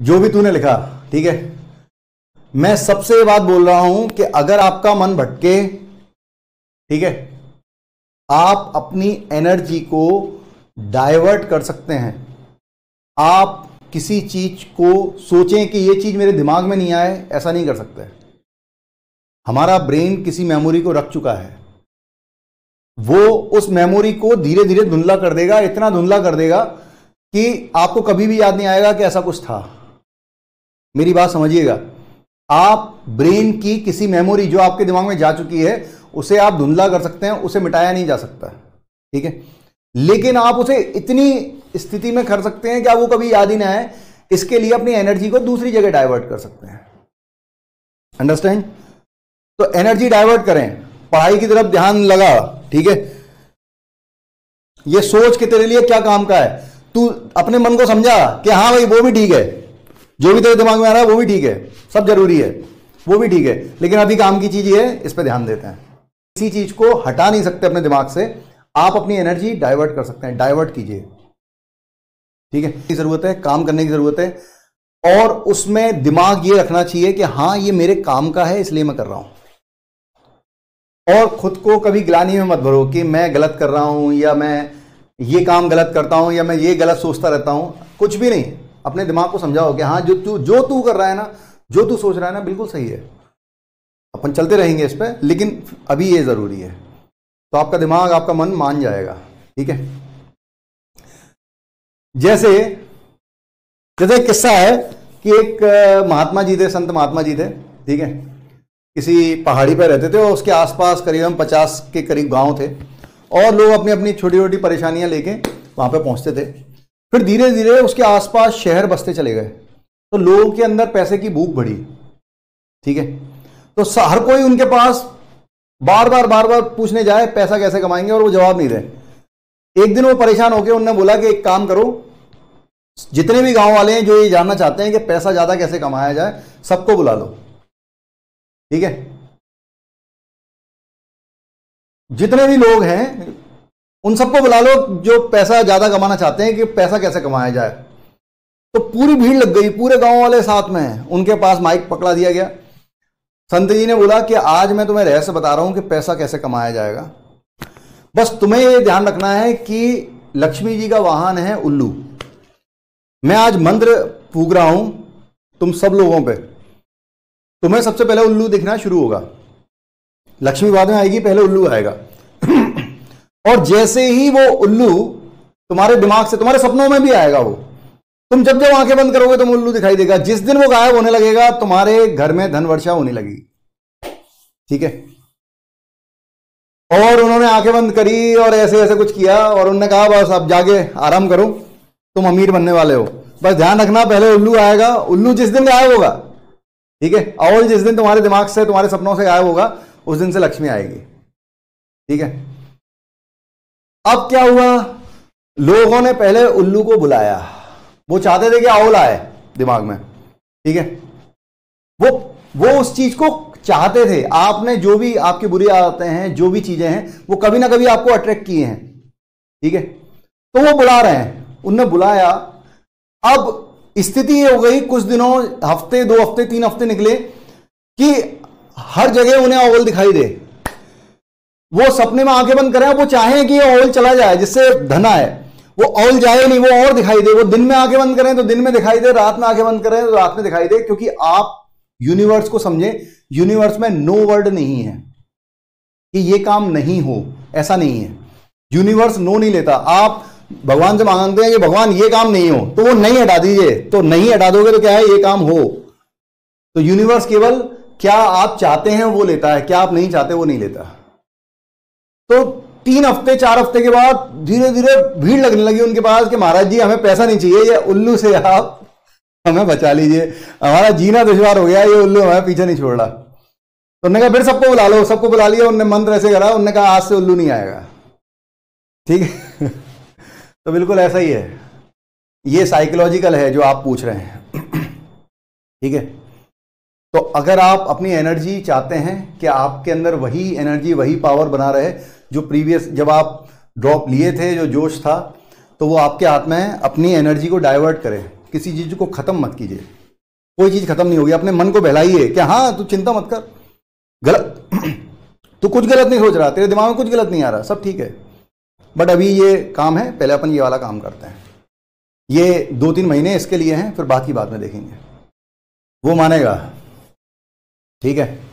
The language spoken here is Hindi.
जो भी तूने लिखा, ठीक है? मैं सबसे ये बात बोल रहा हूँ कि अगर आपका मन भटके, ठीक है, आप अपनी एनर्जी को डाइवर्ट कर सकते हैं। आप किसी चीज़ को सोचें कि ये चीज़ मेरे दिमाग में नहीं आए, ऐसा नहीं कर सकते। हमारा ब्रेन किसी मेमोरी को रख चुका है। वो उस मेमोरी को धीरे धीरे धुंधला कर देगा, इतना धुंधला कर देगा कि आपको कभी भी याद नहीं आएगा कि ऐसा कुछ था। मेरी बात समझिएगा। आप ब्रेन की किसी मेमोरी जो आपके दिमाग में जा चुकी है, उसे आप धुंधला कर सकते हैं, उसे मिटाया नहीं जा सकता। ठीक है? लेकिन आप उसे इतनी स्थिति में कर सकते हैं कि वो कभी याद ही ना आए, इसके लिए अपनी एनर्जी को दूसरी जगह डाइवर्ट कर सकते हैं। अंडरस्टैंड तो एनर्जी डाइवर्ट करें। पढ़ाई की तरफ़ ध्यान लगा, ठीक है? ये सोच के तेरे लिए क्या काम का है? तू अपने मन को समझा कि हाँ भाई, वो भी ठीक है। जो भी तेरे दिमाग में आ रहा है, वो भी ठीक है। सब ज़रूरी है। वो भी ठीक है। लेकिन अभी काम की चीज़ ये है, इस पर ध्यान देते हैं। किसी चीज़ को हटा नहीं सकते अपने दिमाग से। आप अपनी एनर्जी डाइवर्ट कर सकते हैं। डाइवर्ट कीजिए। ठीक है? की ज़रूरत है, काम करने की ज़रूरत है। और उसमें दिमाग ये रखना चाहिए कि हाँ ये मेरे काम का है, इसलिए मैं कर रहा हूँ। और खुद को कभी ग्लानी में मत भरो कि मैं गलत कर रहा हूँ या मैं ये काम गलत करता हूँ या मैं ये गलत सोचता रहता हूँ। कुछ भी नहीं। अपने दिमाग को समझाओ कि हाँ जो तू जो तू कर रहा है ना, जो तू सोच रहा है ना, बिल्कुल सही है। अपन चलते रहेंगे इस पर लेकिन अभी ये ज़रूरी है। तो आपका दिमाग, आपका मन मान जाएगा, ठीक है? जैसे जैसे एक किस्सा है कि एक महात्मा जी थे, संत महात्मा जी थे, ठीक है? किसी पहाड़ी पर रहते थे और उसके आसपास करीबन पचास के करीब गाँव थे। और लोग अपनी अपनी छोटी छोटी परेशानियाँ लेके वहाँ पे पहुँचते थे। फिर धीरे धीरे उसके आसपास शहर बसते चले गए। तो लोगों के अंदर पैसे की भूख बढ़ी, ठीक है? तो हर कोई उनके पास बार बार बार बार पूछने जाए, पैसा कैसे कमाएँगे और वो जवाब नहीं दे। एक दिन वो परेशान होकर उन्होंने बोला कि एक काम करो, जितने भी गाँव वाले हैं जो ये जानना चाहते हैं कि पैसा ज़्यादा कैसे कमाया जाए, सबको बुला लो, ठीक है? जितने भी लोग हैं उन सबको बुला लो जो पैसा ज़्यादा कमाना चाहते हैं कि पैसा कैसे कमाया जाए। तो पूरी भीड़ लग गई, पूरे गाँव वाले साथ में उनके पास माइक पकड़ा दिया गया। संत जी ने बोला कि आज मैं तुम्हें रहस्य बता रहा हूँ कि पैसा कैसे कमाया जाएगा। बस तुम्हें यह ध्यान रखना है कि लक्ष्मी जी का वाहन है उल्लू। मैं आज मंत्र फूक रहा हूँ तुम सब लोगों पे। तुम्हें सबसे पहले उल्लू दिखना शुरू होगा। लक्ष्मी बाद में आएगी, पहले उल्लू आएगा। और जैसे ही वो उल्लू तुम्हारे दिमाग से, तुम्हारे सपनों में भी आएगा वो। तुम जब जब आँखें बंद करोगे, तुम उल्लू दिखाई देगा। जिस दिन वो गायब होने लगेगा, तुम्हारे घर में धन वर्षा होने लगेगी ठीक है? और उन्होंने आँखें बंद करी और ऐसे ऐसे कुछ किया और उन्होंने कहा, बस अब जाके आराम करो। तुम अमीर बनने वाले हो। बस ध्यान रखना, पहले उल्लू आएगा। उल्लू जिस दिन गायब होगा, ठीक है? और जिस दिन तुम्हारे दिमाग से, तुम्हारे सपनों से गायब होगा, उस दिन से लक्ष्मी आएगी। ठीक है? अब क्या हुआ? लोगों ने पहले उल्लू को बुलाया। वो चाहते थे कि आओ आए दिमाग में, ठीक है? वो वो उस चीज़ को चाहते थे। आपने जो भी आपकी बुरी आदतें हैं, जो भी चीज़ें हैं, वो कभी ना कभी आपको अट्रैक्ट किए हैं, ठीक है? तो वो बुला रहे हैं। उनने बुलाया। अब स्थिति ये हो गई कुछ दिनों, हफ़्ते, दो हफ़्ते, तीन हफ़्ते निकले कि हर जगह उन्हें ओवल दिखाई दे। वो सपने में आँखें बंद करें वो चाहें कि ये ओवल चला जाए, जिससे धना है। वो ओवल जाए नहीं, वो और दिखाई दे। वो दिन में आँखें बंद करें तो दिन में दिखाई दे, रात में आँखें बंद करें तो रात में दिखाई दे, क्योंकि आप यूनिवर्स को समझें, यूनिवर्स में नो वर्ड नहीं है कि ये काम नहीं हो, ऐसा नहीं है। यूनिवर्स नो नहीं लेता। आप भगवान से मांगते हैं कि भगवान, ये काम नहीं हो। तो वो नहीं हटा दीजिए। तो नहीं हटा दोगे तो क्या है? ये काम हो। तो यूनिवर्स केवल क्या आप चाहते हैं वो लेता है, क्या आप नहीं चाहते वो नहीं लेता। तो तीन हफ़्ते, चार हफ़्ते के बाद धीरे धीरे भीड़ लगने लगी उनके पास कि महाराज जी, हमें पैसा नहीं चाहिए, ये उल्लू से आप हमें बचा लीजिए। हमारा जीना दुश्वार हो गया, ये उल्लू हमें पीछे नहीं छोड़ रहा। तो उन्होंने कहा, फिर सबको बुला लो। सबको बुला लिया, उनने मंत्र ऐसे करा उन्होंने कहा, आज से उल्लू नहीं आएगा। ठीक है? तो बिल्कुल ऐसा ही है। ये साइकोलॉजिकल है जो आप पूछ रहे हैं। ठीक है? तो अगर आप अपनी एनर्जी चाहते हैं कि आपके अंदर वही एनर्जी, वही पावर बना रहे, जो प्रीवियस, जब आप ड्रॉप लिए थे, जो जोश था तो वो आपके हाथ में है, अपनी एनर्जी को डाइवर्ट करें। किसी चीज़ को खत्म मत कीजिए। कोई चीज़ खत्म नहीं होगी, अपने मन को बहलाइए कि हाँ तू चिंता मत कर। गलत। तू कुछ गलत नहीं सोच रहा, तेरे दिमाग में कुछ गलत नहीं आ रहा, सब ठीक है। बट अभी ये काम है, पहले अपन ये वाला काम करते हैं। ये दो तीन महीने इसके लिए हैं, फिर बाकी बाद में देखेंगे। वो मानेगा। ठीक है?